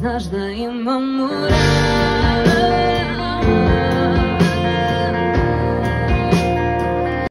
nós daí uma